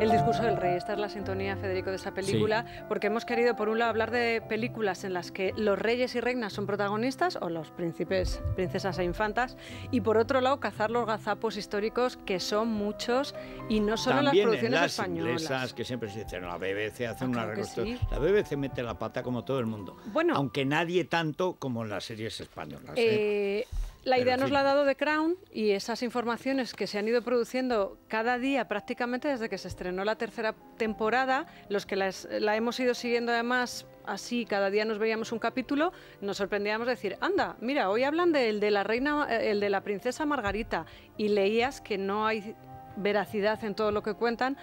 El discurso del rey, esta es la sintonía, Federico, de esa película, porque hemos querido, por un lado, hablar de películas en las que los reyes y reinas son protagonistas, o los príncipes, princesas e infantas, y por otro lado, cazar los gazapos históricos, que son muchos, y no solo También las producciones en las españolas. inglesas, que siempre se dice, no, la BBC hace Ah, una reconstrucción. sí. La BBC mete la pata como todo el mundo. Bueno. Aunque nadie tanto como en las series españolas. ¿eh? Eh, la idea nos la ha dado The Crown y esas informaciones que se han ido produciendo cada día prácticamente desde que se estrenó la tercera temporada, los que las- la hemos ido siguiendo además así, cada día nos veíamos un capítulo, nos sorprendíamos de decir, anda, mira, hoy hablan del de la reina, eh, el de la princesa Margarita y leías que no hay veracidad en todo lo que cuentan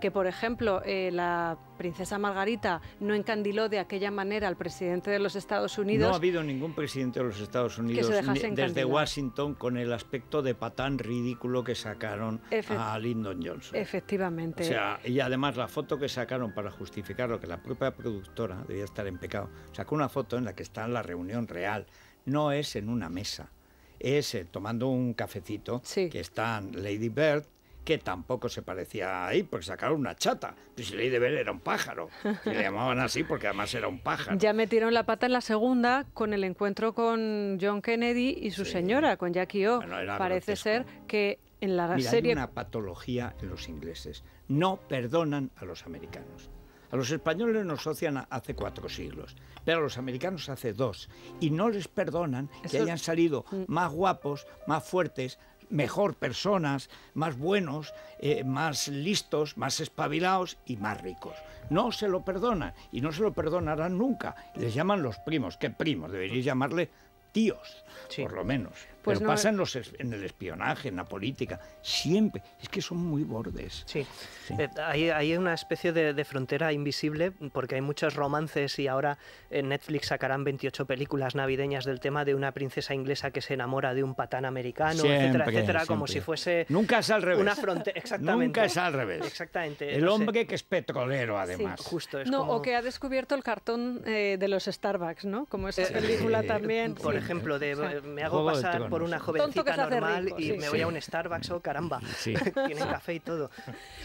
que, por ejemplo, eh, la princesa Margarita no encandiló de aquella manera al presidente de los Estados Unidos. No ha habido ningún presidente de los Estados Unidos desde encandilar. Washington con el aspecto de patán ridículo que sacaron Efe- a Lyndon Johnson. Efectivamente. O sea, y además la foto que sacaron para justificar lo que la propia productora debía estar en pecado, sacó una foto en la que está en la reunión real. No es en una mesa, es eh, tomando un cafecito Sí. que están Lady Bird, que tampoco se parecía ahí, porque sacaron una chata. Pues si Lady Bird era un pájaro. Y le llamaban así porque además era un pájaro. Ya metieron la pata en la segunda con el encuentro con John Kennedy y su Sí. señora, con Jackie O. Bueno, Parece ser que en la Mira, serie... hay una patología en los ingleses. No perdonan a los americanos. A los españoles nos ocian a- hace cuatro siglos, pero a los americanos hace dos. Y no les perdonan que hayan salido Mm. más guapos, más fuertes, mejor personas, más buenos, eh, más listos, más espabilados y más ricos. No se lo perdonan y no se lo perdonarán nunca. Les llaman los primos. ¿Qué primos? Deberíais llamarle tíos, Sí. por lo menos. Pues Pero no- pasa en, los es- en el espionaje, en la política, siempre. Es que son muy bordes. Sí, Sí. Eh, hay, hay una especie de, de frontera invisible porque hay muchos romances y ahora en Netflix sacarán 28 películas navideñas del tema de una princesa inglesa que se enamora de un patán americano, etcétera, Siempre, etcétera, como siempre. si fuese Nunca es al revés. una frontera. Exactamente. Nunca es al revés. Exactamente. El no sé. hombre que es petrolero, además. Justo, es No, como- o que ha descubierto el cartón eh, de los Starbucks, ¿no? Como esa Eh, película eh, también. Por sí. ejemplo, de, eh, me hago Juego pasar por Tronos. una Tonto que jovencita normal rico, y sí. me voy a un Starbucks, oh caramba. Sí. Tienen café y todo.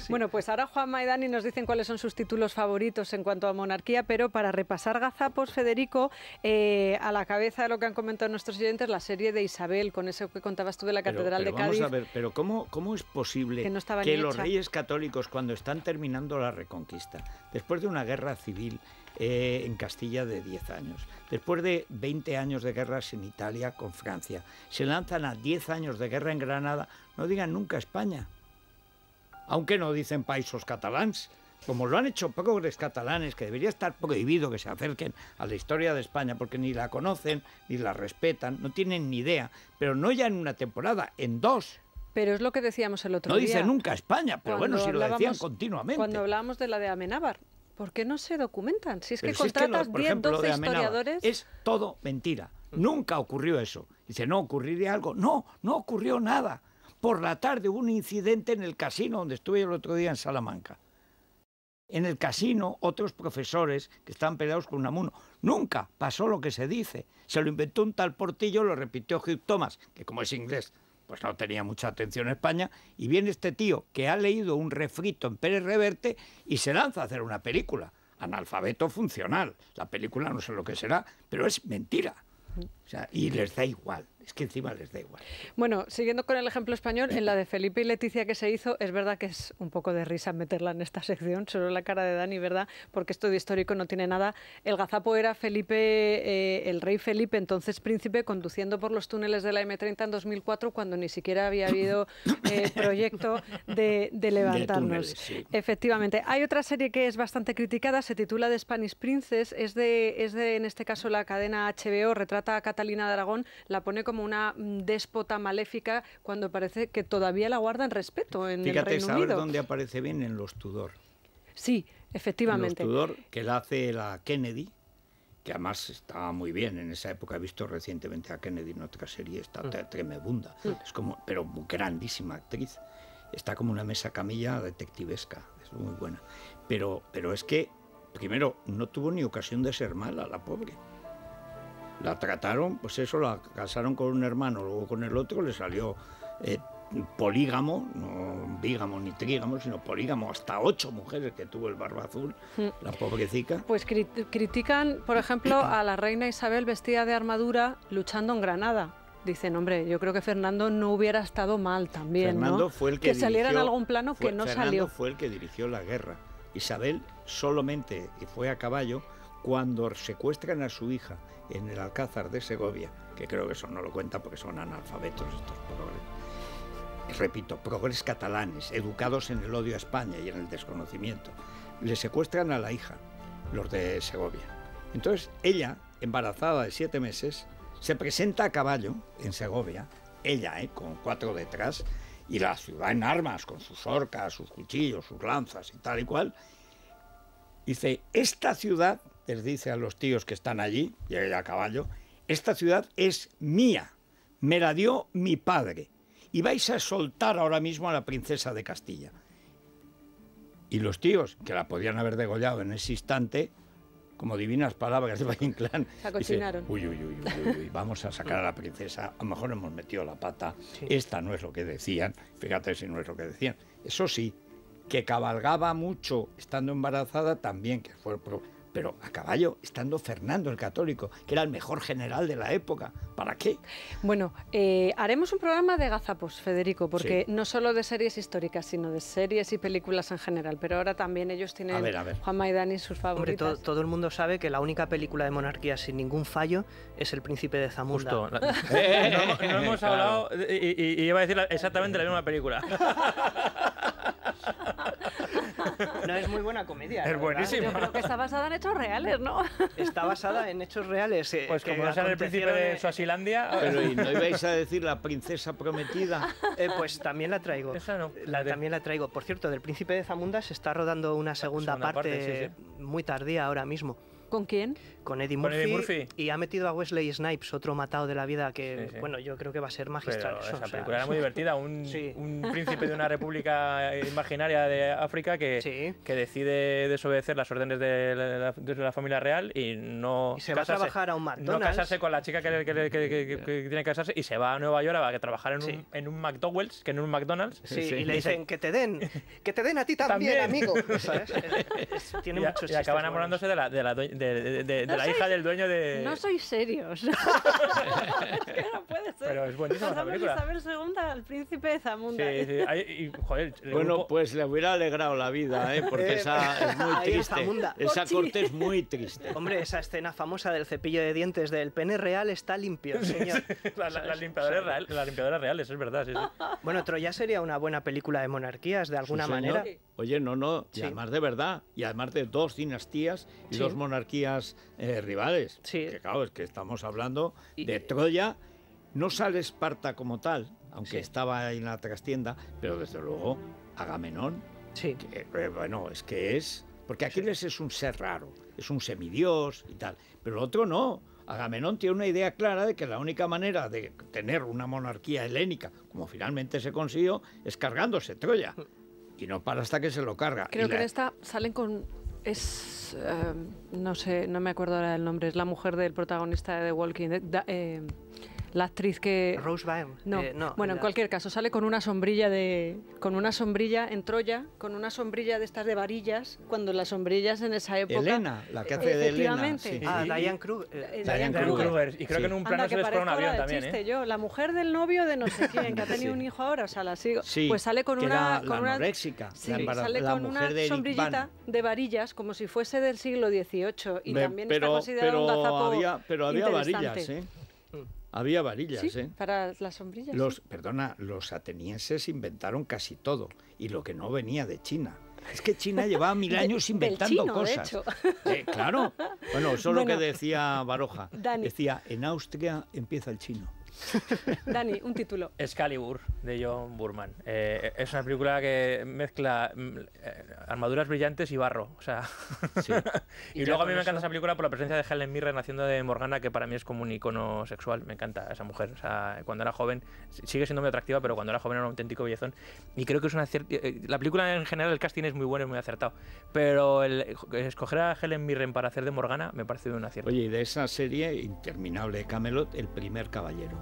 Bueno, pues ahora Juanma y Dani nos dicen cuáles son sus títulos favoritos en cuanto a monarquía, pero para repasar gazapos, Federico, eh, a la cabeza de lo que han comentado nuestros oyentes, la serie de Isabel, con eso que contabas tú de la Pero- Catedral pero de Cádiz. Vamos a ver, pero ¿cómo, cómo es posible Que no los reyes católicos, cuando están terminando la reconquista, después de una guerra civil eh, en Castilla de 10 años, después de 20 años de guerras en Italia con Francia, se lanzan a 10 años de guerra en Granada, no digan nunca España, aunque no dicen países catalans. Como lo han hecho progres catalanes, que debería estar prohibido que se acerquen a la historia de España, porque ni la conocen, ni la respetan, no tienen ni idea, pero no ya en una temporada, en dos. Pero es lo que decíamos el otro No día. dice nunca España, pero Cuando bueno, si lo decían continuamente. Cuando hablábamos de la de Amenábar. ¿Por qué no se documentan? Si es Pero que si es que contratas por 10, ejemplo, lo 12 de Amenábar historiadores. Es todo mentira. Nunca ocurrió eso. Dice, no, ocurriría algo. No, no ocurrió nada. Por la tarde hubo un incidente en el casino donde estuve el otro día en Salamanca. En el casino, otros profesores que estaban peleados con Unamuno. Nunca pasó lo que se dice. Se lo inventó un tal Portillo, lo repitió Hugh Thomas, que como es inglés, pues no tenía mucha atención en España. Y viene este tío que ha leído un refrito en Pérez Reverte y se lanza a hacer una película. Analfabeto funcional. La película no sé lo que será, pero es mentira. O sea, y les da igual. Es que encima les da igual. Bueno, siguiendo con el ejemplo español, en la de Felipe y Leticia que se hizo, es verdad que es un poco de risa meterla en esta sección, solo la cara de Dani, ¿verdad? Porque esto de histórico no tiene nada. El gazapo era Felipe, eh, el rey Felipe, entonces príncipe, conduciendo por los túneles de la M30 en 2004, cuando ni siquiera había habido eh, proyecto de, de levantarnos. túneles, sí. Efectivamente. Hay otra serie que es bastante criticada, se titula The Spanish Princess, es de, es de, en este caso, la cadena HBO, retrata a Catalina de Aragón, la pone como una mm, déspota maléfica cuando parece que todavía la guardan respeto en el Fíjate, Reino ¿sabes Unido. dónde aparece bien? En los Tudor. Sí, En efectivamente. Los Tudor, que la hace la Kennedy, que además estaba muy bien en esa época. He visto recientemente a Kennedy en otra serie, está tre- tremebunda. Es como, pero grandísima actriz. Está como una mesa camilla detectivesca, es muy buena. Pero, pero es que, primero, no tuvo ni ocasión de ser mala la pobre. La trataron, pues eso, la casaron con un hermano, luego con el otro le salió eh, polígamo, no bígamo ni trígamo, sino polígamo, hasta ocho mujeres que tuvo el barba azul, la pobrecita. Pues crit- critican, por ejemplo, a la reina Isabel vestida de armadura luchando en Granada. Dicen, hombre, yo creo que Fernando no hubiera estado mal también, Fernando ¿no? fue el que, saliera en algún plano fue- que no Fernando salió. fue el que dirigió la guerra. Isabel solamente fue a caballo cuando secuestran a su hija en el Alcázar de Segovia, que creo que eso no lo cuenta porque son analfabetos estos progres. Repito, progres catalanes, educados en el odio a España y en el desconocimiento. Le secuestran a la hija, los de Segovia. Entonces ella, embarazada de siete meses, se presenta a caballo en Segovia, ella, ¿eh? con cuatro detrás, y la ciudad en armas, con sus orcas, sus cuchillos, sus lanzas y tal y cual. Dice, esta ciudad, les dice a los tíos que están allí, y ella a caballo, esta ciudad es mía, me la dio mi padre, y vais a soltar ahora mismo a la princesa de Castilla. Y los tíos, que la podían haber degollado en ese instante, como divinas palabras de Valle Inclán, Se dice, acochinaron. uy, uy, uy, uy, uy, uy, vamos a sacar a la princesa, a lo mejor hemos metido la pata, Sí. esta no es lo que decían, fíjate si no es lo que decían. Eso sí, que cabalgaba mucho estando embarazada también, que fue pro- pero a caballo estando Fernando el Católico, que era el mejor general de la época. ¿Para qué? Bueno, eh, haremos un programa de gazapos, Federico, porque Sí. no solo de series históricas, sino de series y películas en general. Pero ahora también ellos tienen, A ver, a ver. Juanma y Dani, sus Hombre, to- favoritas. todo el mundo sabe que la única película de monarquía sin ningún fallo es El Príncipe de Zamunda. Justo. La- Eh, no, hemos- no hemos Claro. hablado y, y- y iba a decir exactamente la misma película. No es muy buena comedia. Es buenísima. Yo creo que está basada en hechos reales, ¿no? Está basada en hechos reales. eh, Pues que como no sale el príncipe de Suazilandia, Pero ¿y no ibais a decir la princesa prometida? Eh, pues también la traigo. Esa no. La- De- También la traigo. Por cierto, del Príncipe de Zamunda se está rodando una segunda, segunda parte, parte, sí, muy tardía ahora mismo. ¿Con quién? Con Eddie, Con Murphy, Eddie Murphy. y ha metido a Wesley Snipes, otro matado de la vida que, Sí, sí. bueno, yo creo que va a ser magistral. Pero eso, esa o sea, película era muy divertida. Un, Sí. un príncipe de una república imaginaria de África que, Sí. que decide desobedecer las órdenes de la, de la familia real y no Y se va a casarse- trabajar a un No McDonald's. casarse con la chica que, que- que- que- que- que tiene que casarse y se va a Nueva York a trabajar en, Sí. un, en un McDowell's, que en un McDonald's. Sí, Sí. y le dicen que te den, que te den a ti también, También. amigo. ¿sabes? Es- es- tiene y, muchos y acaba enamorándose de la, de la, de, de- de- de No la sois- hija del dueño de... No sois serios. es que no puede ser. Pero es buenísima esa Pasamos película. Isabel II al príncipe de Zamunda. Sí, sí. Hay- y, joder, Bueno, grupo- pues le hubiera alegrado la vida, ¿eh? porque Eh, esa es muy triste. Esa corte es muy triste. Hombre, esa escena famosa del cepillo de dientes del pene real está limpio, señor. la, la- las limpiadoras real- reales, es verdad. Sí, sí. Bueno, Troya sería una buena película de monarquías, de alguna Sí, manera. Oye, no, no, y Sí. además de verdad, y además de dos dinastías y Sí. dos monarquías eh, rivales. Sí. Que claro, es que estamos hablando Y- de Troya. No sale Esparta como tal, aunque Sí. estaba en la trastienda, pero desde luego Agamenón, Sí. que, eh, bueno, es que es. Porque Aquiles es un ser raro, es un semidios y tal, pero el otro no. Agamenón tiene una idea clara de que la única manera de tener una monarquía helénica, como finalmente se consiguió, es cargándose Troya. Y no para hasta que se lo carga. Creo Y que la- en esta salen con. Es. eh, no sé, no me acuerdo ahora del nombre. Es la mujer del protagonista de The Walking Dead. eh, la actriz que. Rose Byrne. No, eh, no, bueno, en la- cualquier caso, sale con una sombrilla de. con una sombrilla en Troya, con una sombrilla de estas de varillas, cuando las sombrillas en esa época. Elena, la que hace de Elena. Sí. Ah, Diane Krug. eh, Eh, Diane Diane Kruger. Kruger. Y creo Sí. que en un Anda, plano que se les un avión también, chiste ¿eh? yo, la mujer del novio de no sé quién, que ha tenido Sí. un hijo ahora, o sea, la sigo. Sí, pues sale con que una, era con la una sale la con mujer una de sombrillita de varillas, como si fuese del siglo XVIII, y también pero, está considerado un gazapo había, pero había varillas, ¿eh? Había varillas, Sí, ¿eh? para las sombrillas. Los, sí. perdona, los atenienses inventaron casi todo y lo que no venía de China. Es que China llevaba mil años inventando chino, de cosas. hecho. Eh, claro. Bueno, eso es lo que decía Baroja. Dani. Decía, en Austria empieza el chino. Dani, un título. Excalibur, de John Burman. Eh, es una película que mezcla mm, eh, armaduras brillantes y barro. O sea. Sí. y, luego a mí me encanta esa película por la presencia de Helen Mirren haciendo de Morgana, que para mí es como un icono sexual. Me encanta esa mujer. O sea, cuando era joven, sigue siendo muy atractiva, pero cuando era joven era un auténtico bellezón. Y creo que es una cier- eh, La película en general, el casting es muy bueno y muy acertado. Pero el, escoger a Helen Mirren para hacer de Morgana me parece un acierto. Oye, y de esa serie interminable de Camelot, el primer caballero.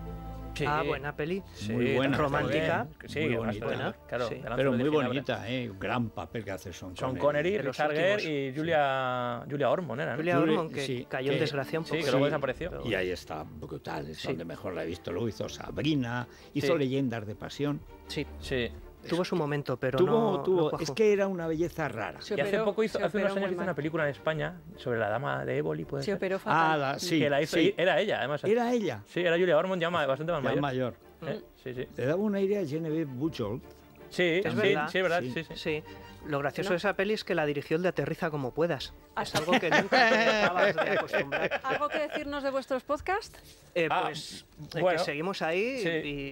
Sí. Ah, buena peli. Sí, Muy buena, romántica. Sí, Muy bonita. Claro, Sí. delante Pero muy bonita, ¿eh? Un gran papel que hace Sean Sean Connery. Richard Gere y Julia, Julia Ormond, ¿era? no? Julia Ormond, que sí, cayó en desgracia un sí, poco. que luego desapareció. Y ahí está brutal, es Sí. donde mejor la he visto. Luego hizo Sabrina, hizo Sí. Leyendas de Pasión. Sí, Sí. Tuvo su momento, pero tuvo, no, no tuvo, cuajó. es que era una belleza rara. Se Y hace operó- poco hizo, hace unos años hizo una película en España sobre la dama de Éboli, puede Se ser. operó Ah, fatal. la- sí, que la hizo, sí. era ella, además. Era ella, Sí, era Julia Ormond, ya bastante más ya mayor. mayor. Eh, Sí, sí. Le daba un aire a Genevieve Bujold. Sí, Es sí, verdad. sí, es verdad. Sí. Sí, sí. Sí, lo gracioso No. de esa peli es que la dirigió el de Aterriza como puedas. Ah, Es algo que nunca te acabas de acostumbrar. ¿Algo que decirnos de vuestros podcasts? Eh, Ah, pues eh, bueno. que seguimos ahí Sí.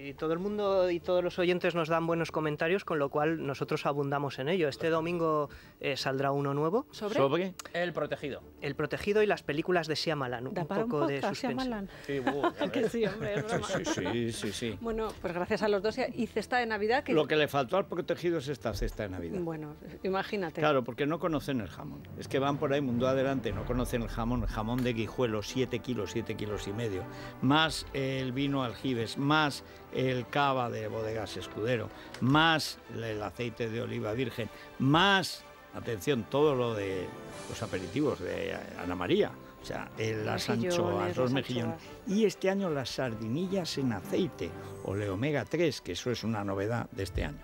y todo el mundo y todos los oyentes nos dan buenos comentarios, con lo cual nosotros abundamos en ello. Este domingo eh, saldrá uno nuevo, ¿Sobre? Sobre. El protegido. El Protegido y las películas de Shyamalan, Da un para un poco de suspense. Shyamalan. Sí, uh, ya Que ves. sí, hombre, es broma. Sí, sí, sí, sí. Bueno, pues gracias a los dos y cesta de Navidad que... Lo que le faltó al protegido es esta cesta de Navidad. Bueno, imagínate. Claro, porque no conocen el jamón. Es que van por ahí mundo adelante, no conocen el jamón. El jamón de Guijuelo, 7 kilos, 7 kilos y medio. Más el vino aljibes, más el cava de bodegas escudero, más el aceite de oliva virgen, más, atención, todo lo de los aperitivos de Ana María. O sea, el- las Mejillones, anchoas, los mejillones. Y este año las sardinillas en aceite, o le omega 3, que eso es una novedad de este año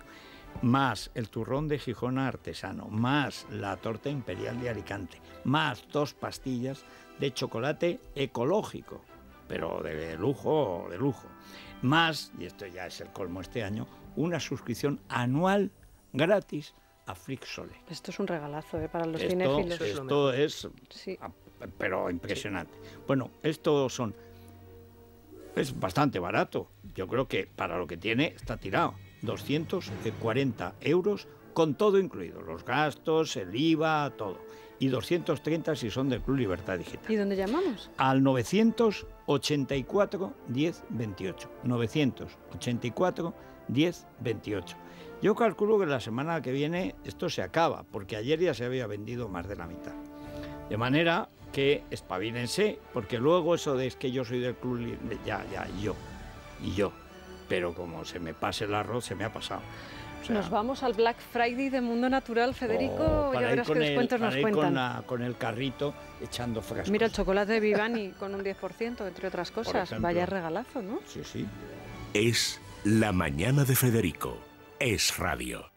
más el turrón de Gijona artesano, más la torta imperial de Alicante, más dos pastillas de chocolate ecológico, pero de lujo, de lujo. Más, y esto ya es el colmo este año, una suscripción anual gratis a Flixole. Esto es un regalazo ¿eh? para los Esto, cinéfilos. Esto es, Sí. pero impresionante. Bueno, estos son... Es bastante barato. Yo creo que para lo que tiene está tirado. 240 euros con todo incluido. Los gastos, el IVA, todo. Y 230 si son del Club Libertad Digital. ¿Y dónde llamamos? Al 984 10 28. 984 10 28. Yo calculo que la semana que viene esto se acaba, porque ayer ya se había vendido más de la mitad. De manera que espabilense, porque luego eso de es que yo soy del club, li- ya, ya, yo, y yo. Pero como se me pase el arroz, se me ha pasado. O sea, Nos vamos al Black Friday de Mundo Natural, Federico. o ya verás qué con el- descuentos nos con, cuentan. la- con el carrito echando frascos. Mira el chocolate de Vivani con un 10%, entre otras cosas. ejemplo. Vaya regalazo, ¿no? Sí, sí. Es La mañana de Federico. Es radio.